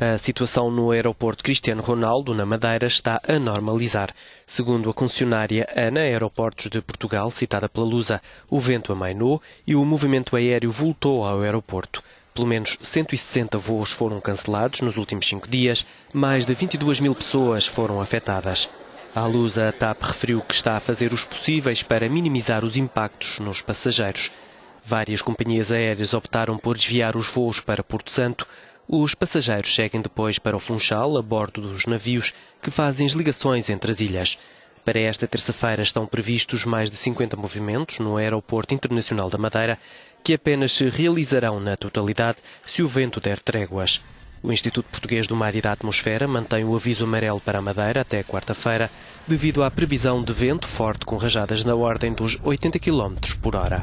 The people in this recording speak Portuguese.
A situação no aeroporto Cristiano Ronaldo, na Madeira, está a normalizar. Segundo a concessionária ANA Aeroportos de Portugal, citada pela Lusa, o vento amainou e o movimento aéreo voltou ao aeroporto. Pelo menos 160 voos foram cancelados nos últimos cinco dias, mais de 22 mil pessoas foram afetadas. À Lusa, a TAP referiu que está a fazer os possíveis para minimizar os impactos nos passageiros. Várias companhias aéreas optaram por desviar os voos para Porto Santo, os passageiros seguem depois para o Funchal, a bordo dos navios que fazem as ligações entre as ilhas. Para esta terça-feira estão previstos mais de 50 movimentos no Aeroporto Internacional da Madeira, que apenas se realizarão na totalidade se o vento der tréguas. O Instituto Português do Mar e da Atmosfera mantém o aviso amarelo para a Madeira até quarta-feira, devido à previsão de vento forte com rajadas na ordem dos 80 km por hora.